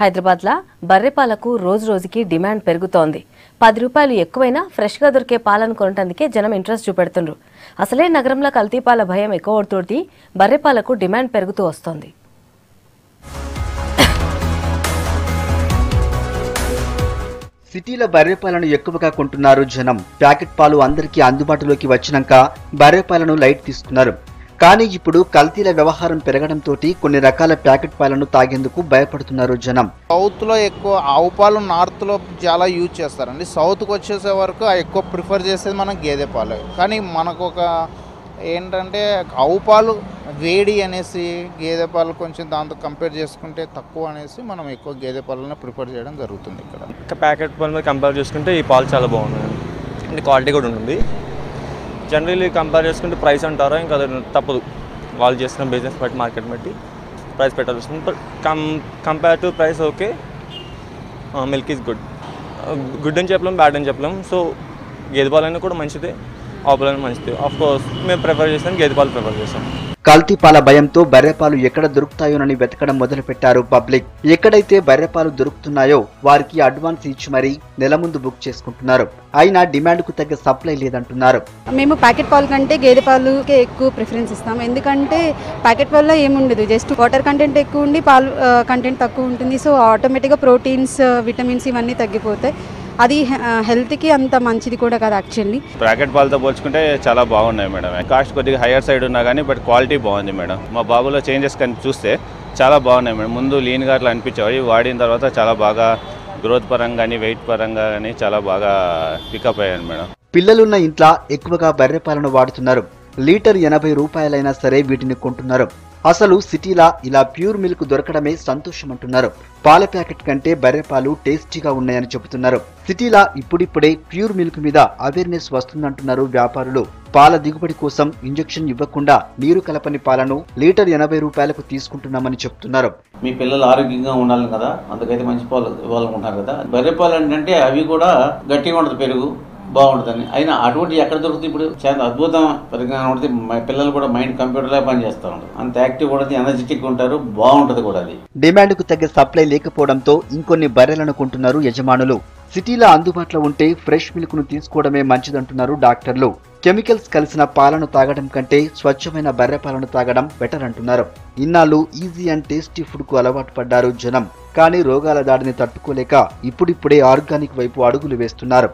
హైదరాబాద్లో బర్రెపాలకు రోజు రోజుకి డిమాండ్ పెరుగుతోంది. పది రూపాయలు ఎక్కువైనా ఫ్రెష్గా దొరికే పాలను కొనటానికే జనం ఇంట్రెస్ట్ చూపెడుతుండ్రు. అసలే నగరంలో కల్తీపాల భయం ఎక్కువ అవుతుంది బర్రెపాలకు డిమాండ్ పెరుగుతూ వస్తోంది. సిటీలో బర్రెపాలను ఎక్కువగా కొంటున్నారు జనం. ప్యాకెట్ పాలు అందరికీ అందుబాటులోకి వచ్చినాక బర్రెపాలను లైట్ తీసుకున్నారు. కానీ ఇప్పుడు కల్తీల వ్యవహారం పెరగడంతో కొన్ని రకాల ప్యాకెట్ పాలను తాగేందుకు భయపడుతున్నారు జనం. సౌత్లో ఎక్కువ ఆవు పాలు నార్త్లో చాలా యూజ్ చేస్తారండి. సౌత్కి వచ్చేసే వరకు ఆ ఎక్కువ ప్రిఫర్ చేసేది మనం గేదె పాలు. కానీ మనకు ఒక ఏంటంటే ఆవు పాలు వేడి అనేసి గేదె పాలు కొంచెం దాంతో కంపేర్ చేసుకుంటే తక్కువ అనేసి మనం ఎక్కువ గేదె పాలను ప్రిఫర్ చేయడం జరుగుతుంది ఇక్కడ. ఇంకా ప్యాకెట్ పాలు మీద కంపేర్ చేసుకుంటే ఈ పాలు చాలా బాగున్నాయి అండ్ క్వాలిటీ కూడా ఉంటుంది. జనరల్లీ కంపేర్ చేసుకుంటే ప్రైస్ అంటారా? ఇంకా అది తప్పదు. వాళ్ళు చేస్తున్న బిజినెస్ బట్టి మార్కెట్ బట్టి ప్రైస్ పెట్టాల్సి వస్తుంది. But com compare to price okay milk is good good అని చెప్పలేం బ్యాడ్ అని చెప్పలేం. సో గేదె పాలైనా కూడా మంచిదే. ఆవు పాలైనా మంచిదే ఆఫ్ కోర్స్ మేము ప్రిఫర్ చేస్తాం గేదె పాలు ప్రిఫర్ చేస్తాం. కల్తీ పాల భయంతో బర్రెపాలు ఎక్కడ దొరుకుతాయోనని వెతకడం మొదలు పెట్టారు పబ్లిక్. ఎక్కడైతే బర్రెపాలు దొరుకుతున్నాయో వారికి అడ్వాన్స్ ఇచ్చి మరీ నెల ముందు బుక్ చేసుకుంటున్నారు. అయినా డిమాండ్కు తగ్గ సప్లై లేదంటున్నారు. మేము ప్యాకెట్ పాలు కంటే గేదె పాలుకే ఎక్కువ ప్రిఫరెన్స్ ఇస్తాం. ఎందుకంటే ప్యాకెట్ పాలలో ఏముండదు. జస్ట్ వాటర్ కంటెంట్ ఎక్కువ ఉండి పాలు కంటెంట్ తక్కువ ఉంటుంది. సో ఆటోమేటిక్గా ప్రోటీన్స్ విటమిన్స్ ఇవన్నీ తగ్గిపోతాయి. అది హెల్త్కి అంత మంచిది కూడా కాదు యాక్చువల్లీ ప్యాకెట్ పాలతో పోల్చుకుంటే చాలా బాగున్నాయి మేడం. కాస్ట్ కొద్దిగా హైయర్ సైడ్ ఉన్నా కానీ బట్ క్వాలిటీ బాగుంది మేడం. మా బాబులో చేంజెస్ కానీ చూస్తే చాలా బాగున్నాయి మేడం. ముందు లీన్గా అట్లా అనిపించేవి వాడిన తర్వాత చాలా బాగా గ్రోత్ పరంగా కానీ వెయిట్ పరంగా కానీ చాలా బాగా పికప్ అయ్యాను మేడం. పిల్లలున్న ఇంట్లో ఎక్కువగా బర్రెపాలను వాడుతున్నారు. లీటర్ ఎనభై రూపాయలైనా సరే వీటిని కొంటున్నారు. అసలు సిటీలా ఇలా ప్యూర్ మిల్క్ దొరకడమే సంతోషం అంటున్నారు పాల ప్యాకెట్ కంటే బర్రెపాలు టేస్టీగా ఉన్నాయని చెబుతున్నారు. సిటీలా ఇప్పుడిప్పుడే ప్యూర్ మిల్క్ మీద అవేర్నెస్ వస్తుందంటున్నారు వ్యాపారులు. పాల దిగుబడి కోసం ఇంజెక్షన్ ఇవ్వకుండా నీరు కలపని పాలను లీటర్ ఎనభై రూపాయలకు తీసుకుంటున్నామని చెప్తున్నారు. మీ పిల్లలు ఆరోగ్యంగా ఉండాలి కదా అందుకైతే మంచి పాలు ఇవ్వాలనుకుంటున్నారు కదా. బర్రె పాలు ఏంటంటే అవి కూడా గట్టిగా ఉంటుంది పెరుగు బాగుంటుందని అయినా అటువంటి ఎక్కడ దొరుకుతుంది ఇప్పుడు? చాలా అద్భుతం పరిజ్ఞానం ఉంటుంది. మా పిల్లలు కూడా మైండ్ కంప్యూటర్లో పనిచేస్తూ ఉంటారు. అంత యాక్టివ్ కూడా ఎనర్జెటిక్ ఉంటారు బాగుంటుంది కూడా అది. డిమాండ్కు తగ్గ సప్లై లేకపోవడంతో ఇంకొన్ని బర్రెలను కొంటున్నారు యజమానులు. సిటీలో అందుబాటులో ఉంటే ఫ్రెష్ మిల్క్ను తీసుకోవడమే మంచిదంటున్నారు డాక్టర్లు. కెమికల్స్ కలిసిన పాలను తాగడం కంటే స్వచ్ఛమైన బర్రె పాలను తాగడం బెటర్ అంటున్నారు. ఇన్నాళ్ళు ఈజీ అండ్ టేస్టీ ఫుడ్కు అలవాటు పడ్డారు జనం. కానీ రోగాల దాడిని తట్టుకోలేక ఇప్పుడిప్పుడే ఆర్గానిక్ వైపు అడుగులు వేస్తున్నారు.